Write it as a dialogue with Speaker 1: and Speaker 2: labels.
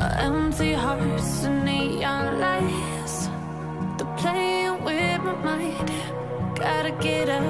Speaker 1: Empty hearts and neon lights. They're playing with my mind. Gotta get up.